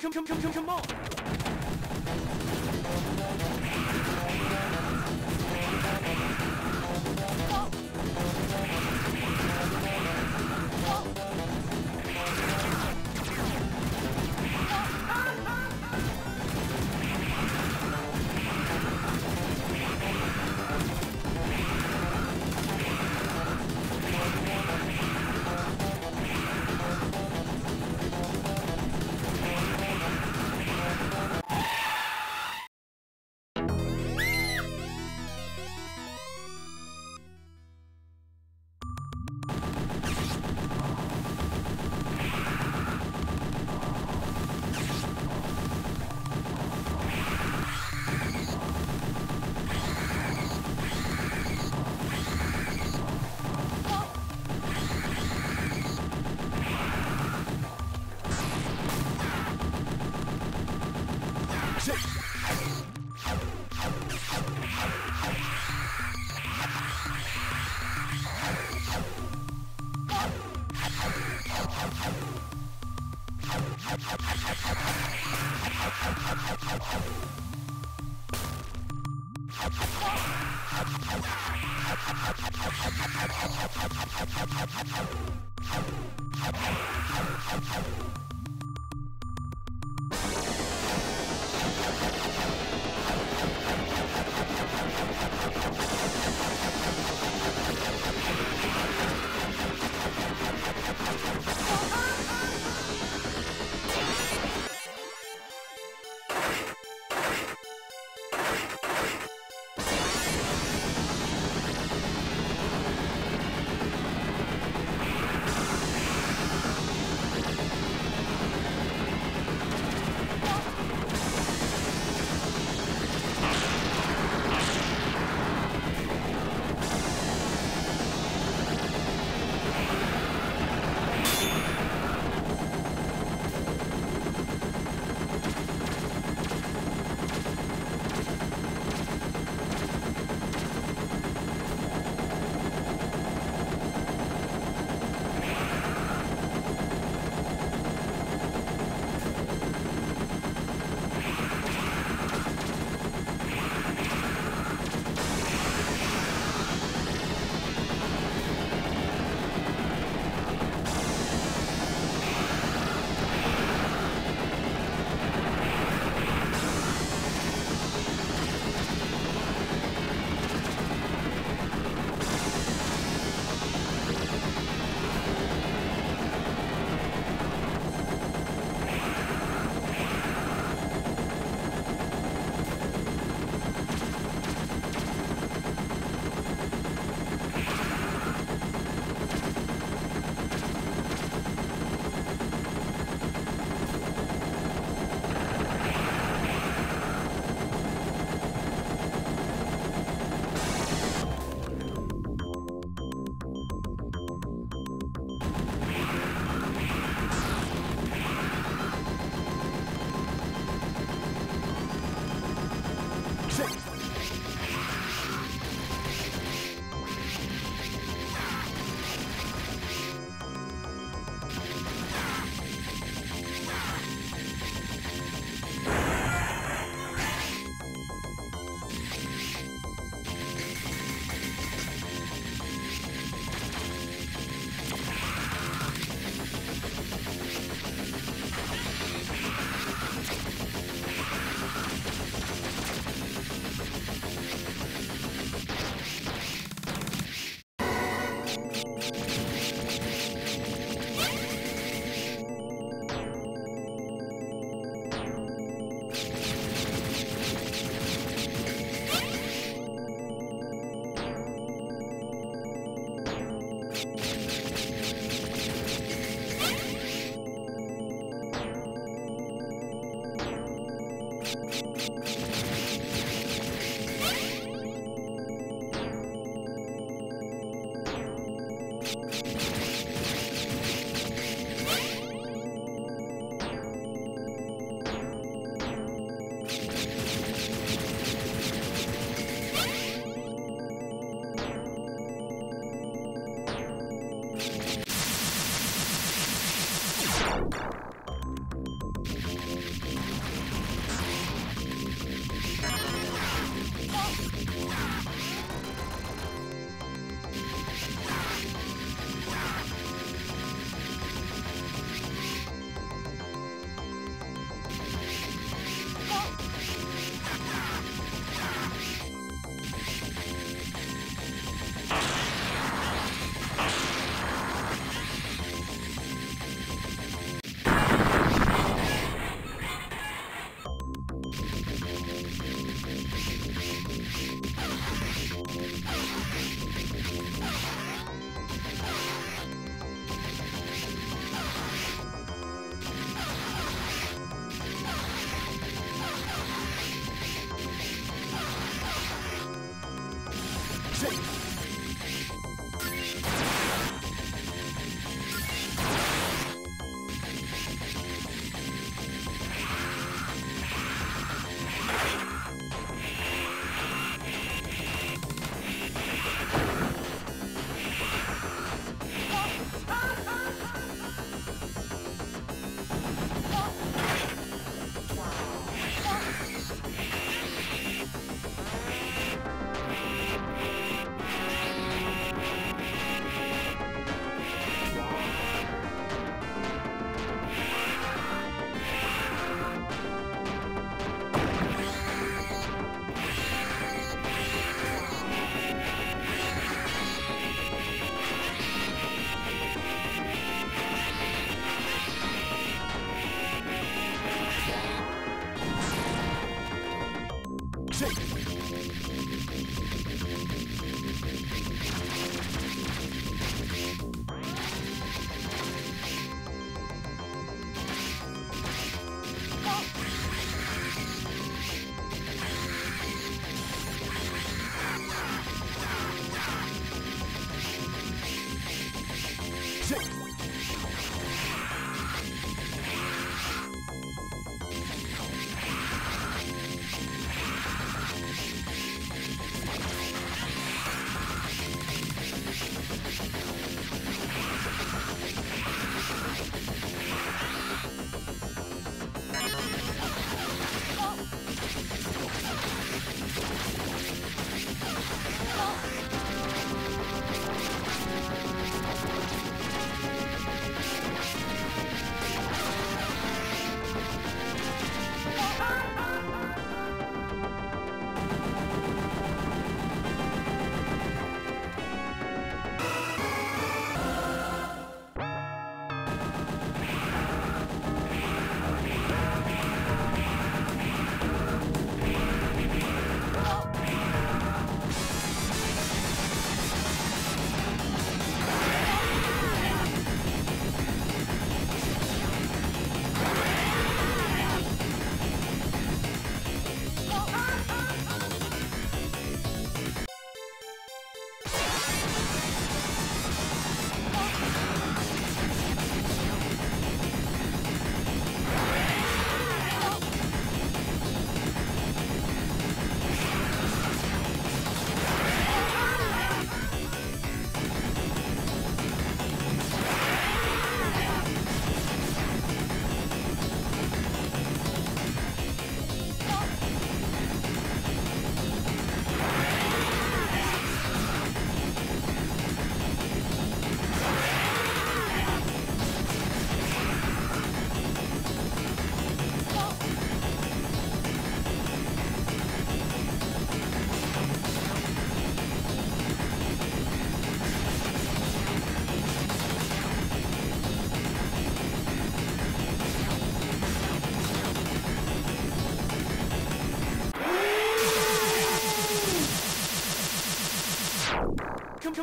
Come, come, come, come, come, on!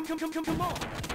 Come, come, come, come, come,